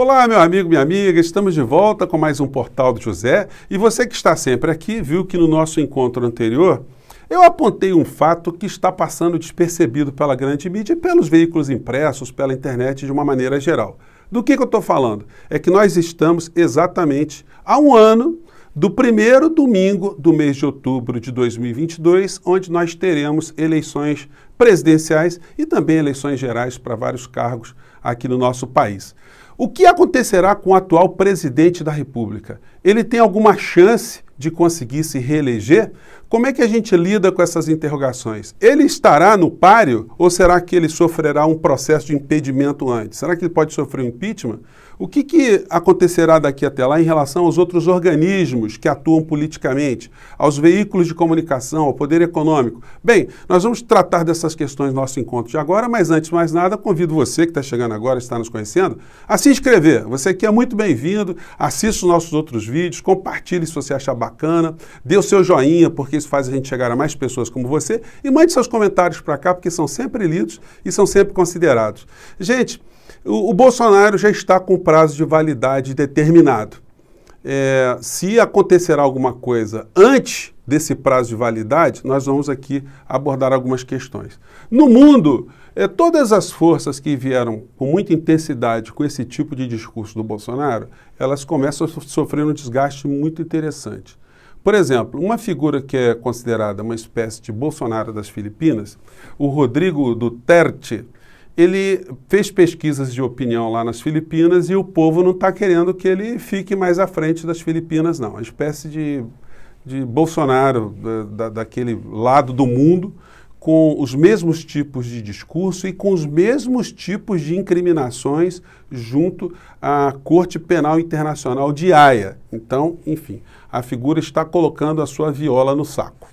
Olá, meu amigo, minha amiga, estamos de volta com mais um Portal do José. E você que está sempre aqui, viu que no nosso encontro anterior eu apontei um fato que está passando despercebido pela grande mídia e pelos veículos impressos, pela internet de uma maneira geral. Do que, que eu estou falando? É que nós estamos exatamente há um ano do primeiro domingo do mês de outubro de 2022, onde nós teremos eleições presidenciais e também eleições gerais para vários cargos aqui no nosso país. O que acontecerá com o atual presidente da República? Ele tem alguma chance de conseguir se reeleger? Como é que a gente lida com essas interrogações? Ele estará no páreo ou será que ele sofrerá um processo de impedimento antes? Será que ele pode sofrer um impeachment? O que, que acontecerá daqui até lá em relação aos outros organismos que atuam politicamente, aos veículos de comunicação, ao poder econômico? Bem, nós vamos tratar dessas questões no nosso encontro de agora, mas antes de mais nada, convido você que está chegando agora, está nos conhecendo, a se inscrever. Você aqui é muito bem-vindo, assista os nossos outros vídeos, compartilhe se você achar bacana, dê o seu joinha, porque isso faz a gente chegar a mais pessoas como você, e mande seus comentários para cá, porque são sempre lidos e são sempre considerados. Gente, o, o Bolsonaro já está com prazo de validade determinado. É, se acontecerá alguma coisa antes desse prazo de validade, nós vamos aqui abordar algumas questões. No mundo, é, todas as forças que vieram com muita intensidade com esse tipo de discurso do Bolsonaro, elas começam a sofrer um desgaste muito interessante. Por exemplo, uma figura que é considerada uma espécie de Bolsonaro das Filipinas, o Rodrigo Duterte, ele fez pesquisas de opinião lá nas Filipinas e o povo não está querendo que ele fique mais à frente das Filipinas, não. Uma espécie de, de Bolsonaro da, da, daquele lado do mundo, com os mesmos tipos de discurso e com os mesmos tipos de incriminações junto à Corte Penal Internacional de Haia. Então, enfim, a figura está colocando a sua viola no saco.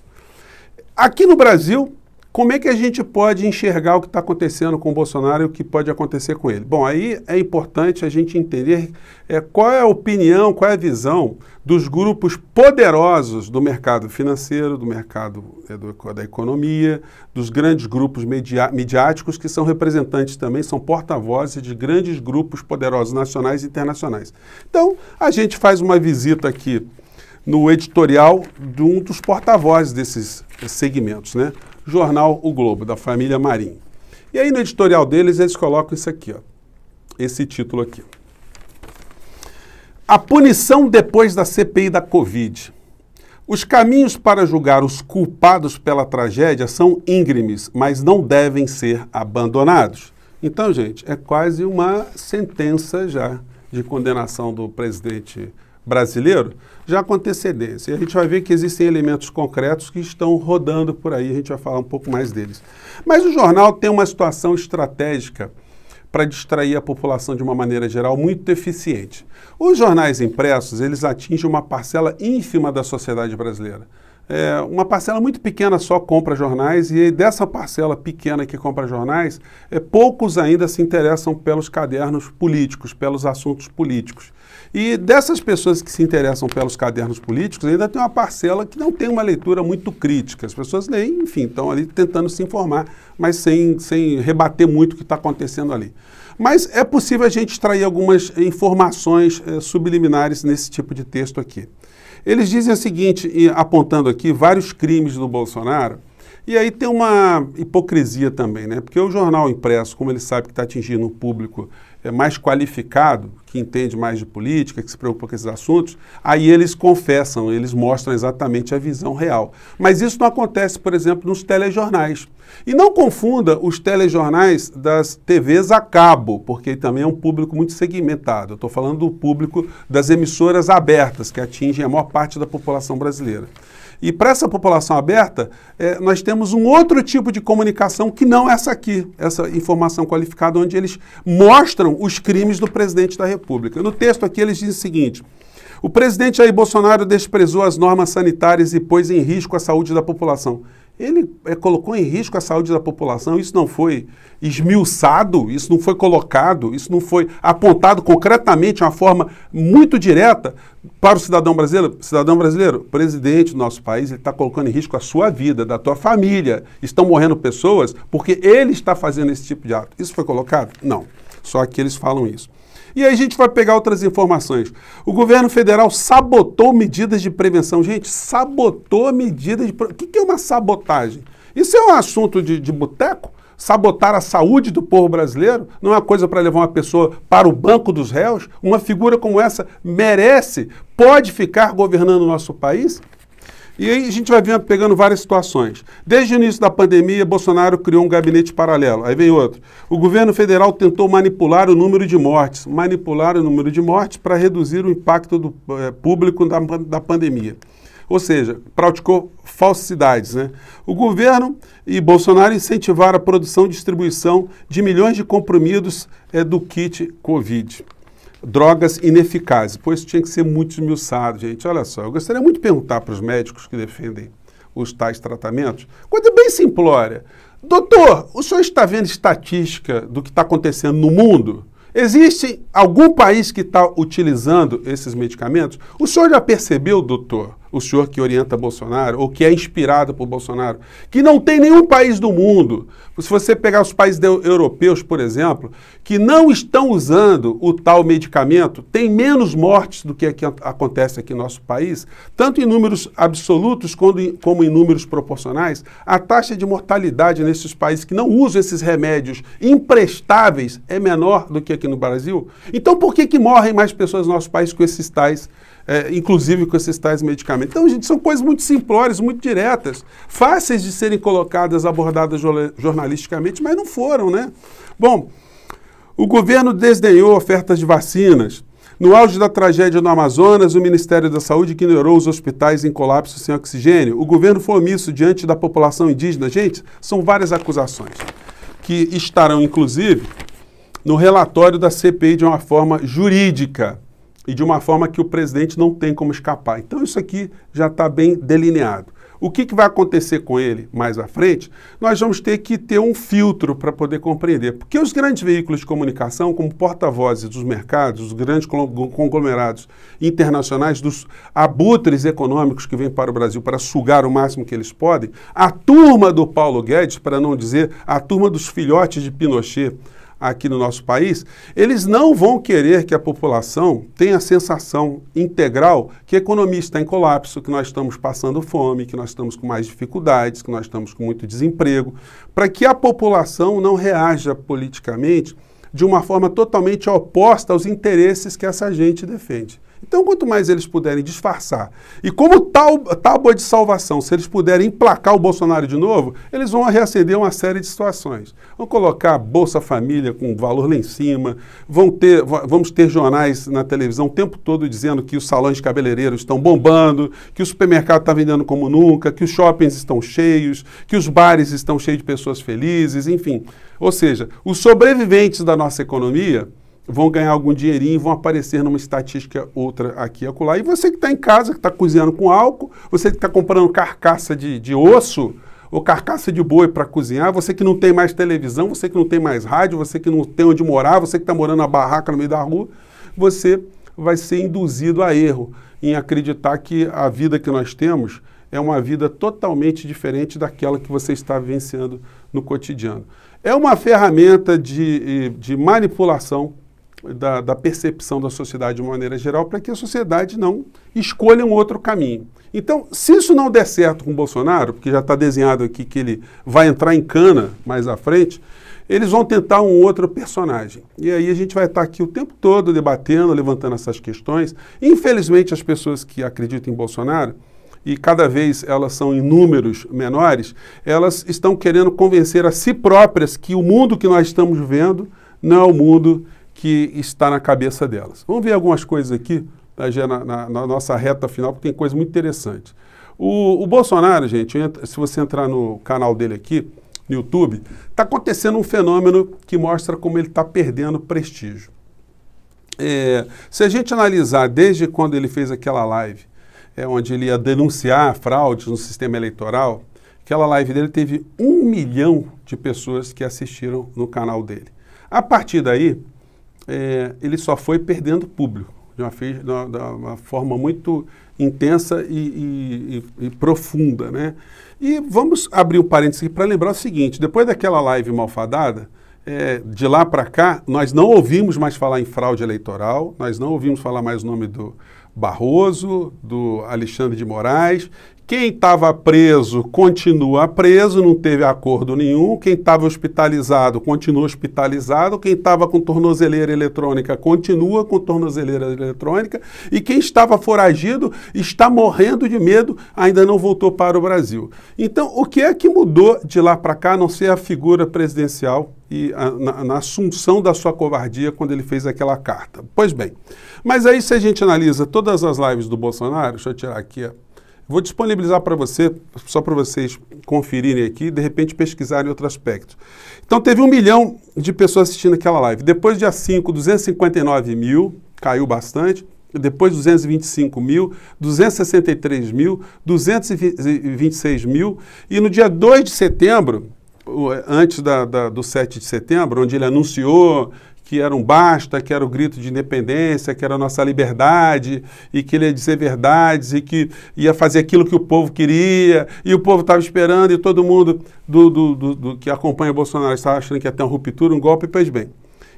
Aqui no Brasil, como é que a gente pode enxergar o que está acontecendo com o Bolsonaro e o que pode acontecer com ele? Bom, aí é importante a gente entender é, qual é a opinião, qual é a visão dos grupos poderosos do mercado financeiro, do mercado é, do, da economia, dos grandes grupos midiáticos que são representantes também, são porta-vozes de grandes grupos poderosos nacionais e internacionais. Então, a gente faz uma visita aqui no editorial de um dos porta-vozes desses segmentos, né? Jornal O Globo, da família Marinho. E aí no editorial deles eles colocam isso aqui, ó, esse título aqui. A punição depois da CPI da Covid. Os caminhos para julgar os culpados pela tragédia são íngremes, mas não devem ser abandonados. Então, gente, é quase uma sentença já de condenação do presidente brasileiro, já com antecedência. E a gente vai ver que existem elementos concretos que estão rodando por aí, a gente vai falar um pouco mais deles. Mas o jornal tem uma situação estratégica para distrair a população de uma maneira geral muito eficiente. Os jornais impressos, eles atingem uma parcela ínfima da sociedade brasileira é, uma parcela muito pequena só compra jornais e dessa parcela pequena que compra jornais, é, poucos ainda se interessam pelos cadernos políticos, pelos assuntos políticos. E dessas pessoas que se interessam pelos cadernos políticos, ainda tem uma parcela que não tem uma leitura muito crítica. As pessoas leem, enfim, estão ali tentando se informar, mas sem, sem rebater muito o que está acontecendo ali. Mas é possível a gente extrair algumas informações é, subliminares nesse tipo de texto aqui. Eles dizem o seguinte, apontando aqui vários crimes do Bolsonaro, e aí tem uma hipocrisia também, né? Porque o jornal impresso, como ele sabe que está atingindo um público é, mais qualificado, que entende mais de política, que se preocupa com esses assuntos, aí eles confessam, eles mostram exatamente a visão real. Mas isso não acontece, por exemplo, nos telejornais. E não confunda os telejornais das TVs a cabo, porque também é um público muito segmentado. Eu estou falando do público das emissoras abertas, que atingem a maior parte da população brasileira. E para essa população aberta, é, nós temos um outro tipo de comunicação que não essa aqui, essa informação qualificada, onde eles mostram os crimes do presidente da República. No texto aqui eles dizem o seguinte: o presidente Jair Bolsonaro desprezou as normas sanitárias e pôs em risco a saúde da população. Ele é, colocou em risco a saúde da população, isso não foi esmiuçado, isso não foi colocado, isso não foi apontado concretamente de uma forma muito direta para o cidadão brasileiro. Cidadão brasileiro, presidente do nosso país, ele está colocando em risco a sua vida, da tua família. Estão morrendo pessoas porque ele está fazendo esse tipo de ato. Isso foi colocado? Não. Só que eles falam isso. E aí a gente vai pegar outras informações. O governo federal sabotou medidas de prevenção. Gente, sabotou medidas de. O que é uma sabotagem? Isso é um assunto de, de boteco? Sabotar a saúde do povo brasileiro, não é uma coisa para levar uma pessoa para o banco dos réus. Uma figura como essa merece, pode ficar governando o nosso país? E aí a gente vai vendo, pegando várias situações. Desde o início da pandemia, Bolsonaro criou um gabinete paralelo. Aí vem outro. O governo federal tentou manipular o número de mortes, manipular o número de mortes para reduzir o impacto do, é, público da, da pandemia. Ou seja, praticou falsidades. Né? O governo e Bolsonaro incentivaram a produção e distribuição de milhões de comprimidos é, do kit Covid. Drogas ineficazes, pois tinha que ser muito esmiuçado, gente. Olha só, eu gostaria muito de perguntar para os médicos que defendem os tais tratamentos, coisa bem simplória. Doutor, o senhor está vendo estatística do que está acontecendo no mundo? Existe algum país que está utilizando esses medicamentos? O senhor já percebeu, doutor, o senhor que orienta Bolsonaro, ou que é inspirado por Bolsonaro, que não tem nenhum país do mundo, se você pegar os países europeus, por exemplo, que não estão usando o tal medicamento, tem menos mortes do que aqui, acontece aqui no nosso país, tanto em números absolutos como em, números proporcionais, a taxa de mortalidade nesses países que não usam esses remédios imprestáveis é menor do que aqui no Brasil. Então, por que, que morrem mais pessoas no nosso país com esses tais é, inclusive com esses tais medicamentos. Então, gente, são coisas muito simplórias, muito diretas, fáceis de serem colocadas, abordadas jornalisticamente, mas não foram, né? Bom, o governo desdenhou ofertas de vacinas. No auge da tragédia no Amazonas, o Ministério da Saúde ignorou os hospitais em colapso sem oxigênio. O governo foi omisso diante da população indígena. Gente, são várias acusações que estarão, inclusive, no relatório da CPI de uma forma jurídica e de uma forma que o presidente não tem como escapar. Então, isso aqui já está bem delineado. O que, que, vai acontecer com ele mais à frente? Nós vamos ter que ter um filtro para poder compreender. Porque os grandes veículos de comunicação, como porta-vozes dos mercados, os grandes conglomerados internacionais, dos abutres econômicos que vêm para o Brasil para sugar o máximo que eles podem, a turma do Paulo Guedes, para não dizer a turma dos filhotes de Pinochet, aqui no nosso país, eles não vão querer que a população tenha a sensação integral que a economia está em colapso, que nós estamos passando fome, que nós estamos com mais dificuldades, que nós estamos com muito desemprego, para que a população não reaja politicamente de uma forma totalmente oposta aos interesses que essa gente defende. Então, quanto mais eles puderem disfarçar, e como tal, tábua de salvação, se eles puderem emplacar o Bolsonaro de novo, eles vão reacender uma série de situações. Vão colocar Bolsa Família com valor lá em cima, vão ter, vamos ter jornais na televisão o tempo todo dizendo que os salões cabeleireiros estão bombando, que o supermercado está vendendo como nunca, que os shoppings estão cheios, que os bares estão cheios de pessoas felizes, enfim. Ou seja, os sobreviventes da nossa economia vão ganhar algum dinheirinho vão aparecer numa estatística outra aqui e acolá. E você que está em casa, que está cozinhando com álcool, você que está comprando carcaça de, de osso ou carcaça de boi para cozinhar, você que não tem mais televisão, você que não tem mais rádio, você que não tem onde morar, você que está morando na barraca no meio da rua, você vai ser induzido a erro em acreditar que a vida que nós temos é uma vida totalmente diferente daquela que você está vivenciando no cotidiano. É uma ferramenta de, de manipulação da, da, percepção da sociedade de uma maneira geral para que a sociedade não escolha um outro caminho. Então, se isso não der certo com o Bolsonaro, porque já está desenhado aqui que ele vai entrar em cana mais à frente, eles vão tentar um outro personagem. E aí a gente vai estar aqui o tempo todo debatendo, levantando essas questões. Infelizmente, as pessoas que acreditam em Bolsonaro, e cada vez elas são em números menores, elas estão querendo convencer a si próprias que o mundo que nós estamos vivendo não é o mundo que está na cabeça delas. Vamos ver algumas coisas aqui tá, na, na, na, nossa reta final, porque tem coisa muito interessante. O, o Bolsonaro, gente, se você entrar no canal dele aqui, no YouTube, está acontecendo um fenômeno que mostra como ele está perdendo prestígio. É, se a gente analisar desde quando ele fez aquela live, é, onde ele ia denunciar fraudes no sistema eleitoral, aquela live dele teve um milhão de pessoas que assistiram no canal dele. A partir daí, é, ele só foi perdendo público de uma, de uma forma muito intensa e, e, e, profunda, né? E vamos abrir um parênteses para lembrar o seguinte: depois daquela live malfadada, é, de lá para cá, nós não ouvimos mais falar em fraude eleitoral, nós não ouvimos falar mais o nome do Barroso, do Alexandre de Moraes, quem estava preso continua preso, não teve acordo nenhum. Quem estava hospitalizado continua hospitalizado. Quem estava com tornozeleira eletrônica continua com tornozeleira eletrônica. E quem estava foragido está morrendo de medo, ainda não voltou para o Brasil. Então, o que é que mudou de lá para cá, a não ser a figura presidencial e a, na, na, assunção da sua covardia quando ele fez aquela carta? Pois bem, mas aí se a gente analisa todas as lives do Bolsonaro, deixa eu tirar aqui Vou disponibilizar para você, só para vocês conferirem aqui, de repente pesquisarem outro aspecto. Então teve um milhão de pessoas assistindo aquela live. Depois, dia 5, 259 mil, caiu bastante. Depois 225 mil, 263 mil, 226 mil. E no dia 2 de setembro, antes da, da, do 7 de setembro, onde ele anunciou que era um basta, que era o grito de independência, que era a nossa liberdade, e que ele ia dizer verdades, e que ia fazer aquilo que o povo queria, e o povo estava esperando, e todo mundo do, do, do, do que acompanha o Bolsonaro estava achando que ia ter uma ruptura, um golpe, pois bem.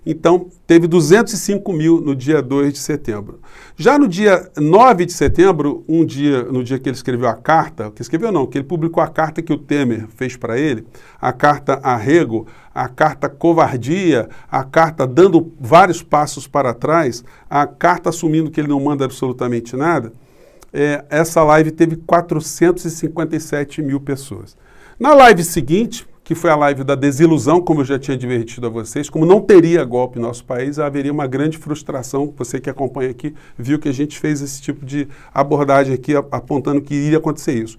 Então, teve 205 mil no dia 2 de setembro. Já no dia 9 de setembro, um dia, no dia que ele escreveu a carta, que escreveu não, que ele publicou a carta que o Temer fez para ele, a carta arrego, a carta covardia, a carta dando vários passos para trás, a carta assumindo que ele não manda absolutamente nada, é, essa live teve 457 mil pessoas. Na live seguinte, que foi a live da desilusão, como eu já tinha divertido a vocês, como não teria golpe no nosso país, haveria uma grande frustração. Você que acompanha aqui viu que a gente fez esse tipo de abordagem aqui, apontando que iria acontecer isso.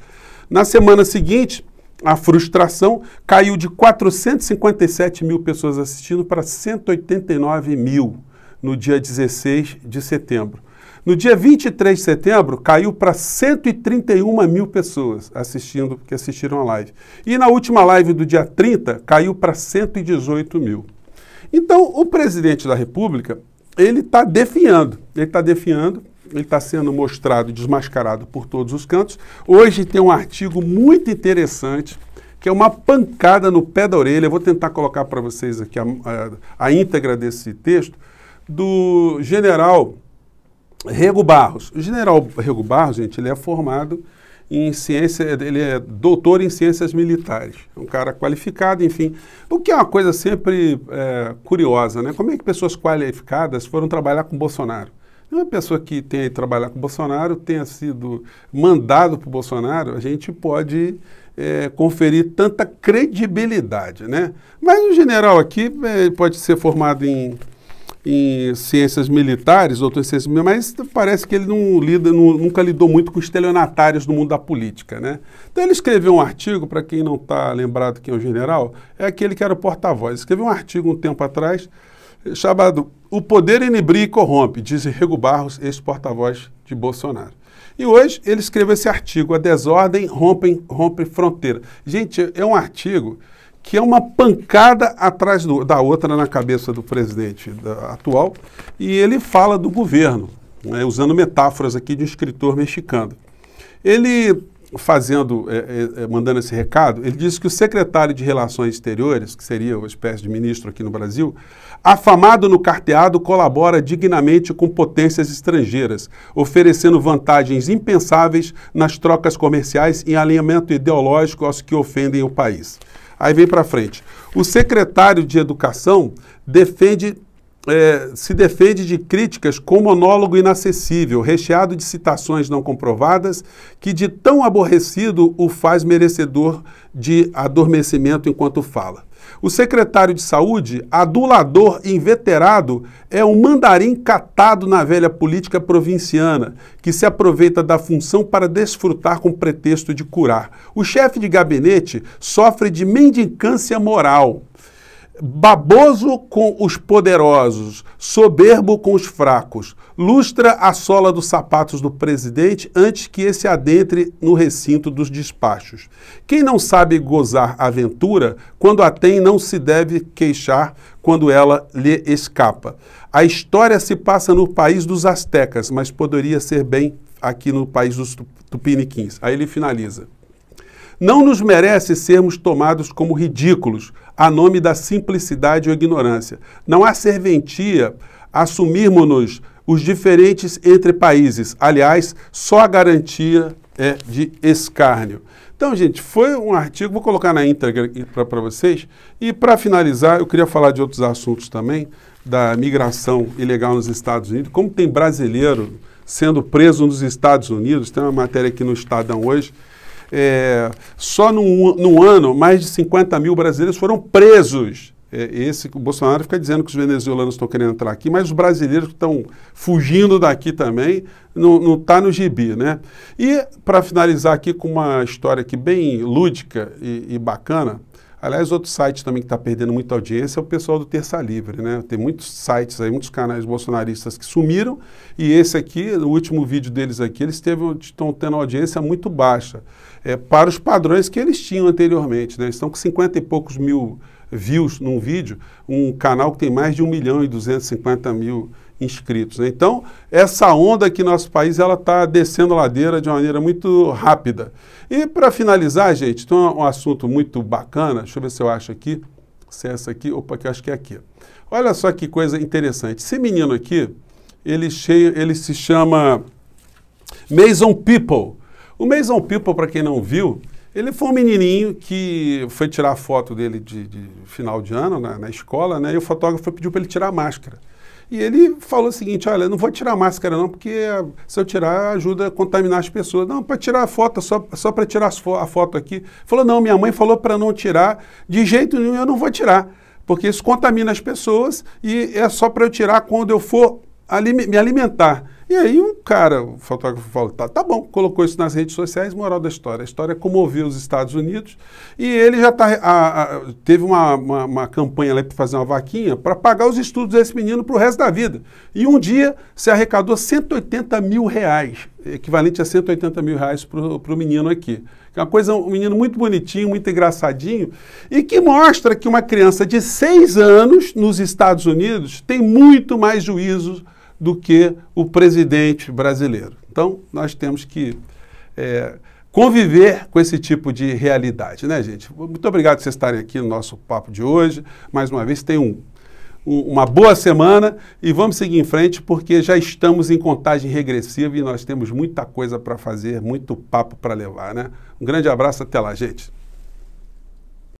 Na semana seguinte, a frustração caiu de 457 mil pessoas assistindo para 189 mil no dia 16 de setembro. No dia 23 de setembro, caiu para 131 mil pessoas assistindo, que assistiram a live. E na última live do dia 30, caiu para 118 mil. Então, o presidente da República, ele está defiando, ele está defiando, ele está sendo mostrado, desmascarado por todos os cantos. Hoje tem um artigo muito interessante, que é uma pancada no pé da orelha. Eu vou tentar colocar para vocês aqui a, a, a íntegra desse texto, do general Rego Barros. O general Rego Barros, gente, ele é formado em ciência, ele é doutor em ciências militares. É um cara qualificado, enfim. O que é uma coisa sempre é, curiosa, né? Como é que pessoas qualificadas foram trabalhar com Bolsonaro? Uma pessoa que tenha ido trabalhar com Bolsonaro, tenha sido mandado por Bolsonaro, a gente pode é, conferir tanta credibilidade, né? Mas o general aqui é, pode ser formado em em ciências militares, doutor em ciências militares, mas parece que ele não lida, não, nunca lidou muito com estelionatários no mundo da política, né? Então ele escreveu um artigo, para quem não está lembrado quem é o general, é aquele que era o porta-voz. Escreveu um artigo um tempo atrás, chamado O Poder Inibria e Corrompe, diz Rego Barros, ex-porta-voz de Bolsonaro. E hoje ele escreveu esse artigo, A Desordem Rompe, Rompe Fronteira. Gente, é um artigo que é uma pancada atrás do, da outra na cabeça do presidente da, atual, e ele fala do governo, né, usando metáforas aqui de um escritor mexicano. Ele, fazendo, é, é, é, mandando esse recado, ele disse que o secretário de Relações Exteriores, que seria uma espécie de ministro aqui no Brasil, afamado no carteado, colabora dignamente com potências estrangeiras, oferecendo vantagens impensáveis nas trocas comerciais em alinhamento ideológico aos que ofendem o país. Aí vem para frente. O secretário de Educação defende, é, se defende de críticas com monólogo inacessível, recheado de citações não comprovadas, que de tão aborrecido o faz merecedor de adormecimento enquanto fala. O secretário de Saúde, adulador inveterado, é um mandarim catado na velha política provinciana, que se aproveita da função para desfrutar com pretexto de curar. O chefe de gabinete sofre de mendicância moral baboso com os poderosos, soberbo com os fracos, lustra a sola dos sapatos do presidente antes que esse adentre no recinto dos despachos. Quem não sabe gozar aventura, quando a tem, não se deve queixar quando ela lhe escapa. A história se passa no país dos astecas, mas poderia ser bem aqui no país dos tupiniquins. Aí ele finaliza. Não nos merece sermos tomados como ridículos a nome da simplicidade ou ignorância. Não há serventia assumirmos-nos os diferentes entre países. Aliás, só a garantia é de escárnio. Então, gente, foi um artigo, vou colocar na íntegra para vocês. E para finalizar, eu queria falar de outros assuntos também, da migração ilegal nos Estados Unidos. Como tem brasileiro sendo preso nos Estados Unidos, tem uma matéria aqui no Estadão hoje. É, só num, num ano, mais de 50 mil brasileiros foram presos é, esse o Bolsonaro fica dizendo que os venezuelanos estão querendo entrar aqui, mas os brasileiros que estão fugindo daqui também não está no gibi, né? E para finalizar aqui com uma história aqui bem lúdica e, e bacana, aliás, outro site também que está perdendo muita audiência é o pessoal do Terça Livre, né? Tem muitos sites aí, muitos canais bolsonaristas que sumiram e esse aqui, no último vídeo deles aqui, eles estão tendo audiência muito baixa, é, para os padrões que eles tinham anteriormente, né? Eles estão com 50 e poucos mil views num vídeo, um canal que tem mais de 1 milhão e 250 mil inscritos. Né? Então, essa onda aqui no nosso país, ela está descendo a ladeira de uma maneira muito rápida. E para finalizar, gente, tem um, um, assunto muito bacana, deixa eu ver se eu acho aqui, se é essa aqui, opa, que eu acho que é aqui. Olha só que coisa interessante. Esse menino aqui, ele, cheio, ele se chama Mason People. O Mason People, para quem não viu, ele foi um menininho que foi tirar a foto dele de, de final de ano na, na, escola, né? E o fotógrafo pediu para ele tirar a máscara. E ele falou o seguinte: olha, não vou tirar a máscara não, porque se eu tirar ajuda a contaminar as pessoas. Não, para tirar a foto, só, só para tirar a foto aqui. Falou: não, minha mãe falou para não tirar, de jeito nenhum eu não vou tirar, porque isso contamina as pessoas e é só para eu tirar quando eu for me alimentar. E aí um cara, o fotógrafo falou, tá, tá bom, colocou isso nas redes sociais, moral da história. A história comoveu os Estados Unidos e ele já tá, a, a, teve uma, uma, uma, campanha para fazer uma vaquinha para pagar os estudos desse menino para o resto da vida. E um dia se arrecadou 180 mil reais, equivalente a 180 mil reais para o menino aqui. É uma coisa, um menino muito bonitinho, muito engraçadinho, e que mostra que uma criança de seis anos nos Estados Unidos tem muito mais juízo do que o presidente brasileiro. Então, nós temos que é, conviver com esse tipo de realidade, né, gente? Muito obrigado por vocês estarem aqui no nosso papo de hoje. Mais uma vez, tenham um, um, uma boa semana e vamos seguir em frente porque já estamos em contagem regressiva e nós temos muita coisa para fazer, muito papo para levar, né? Um grande abraço, até lá, gente.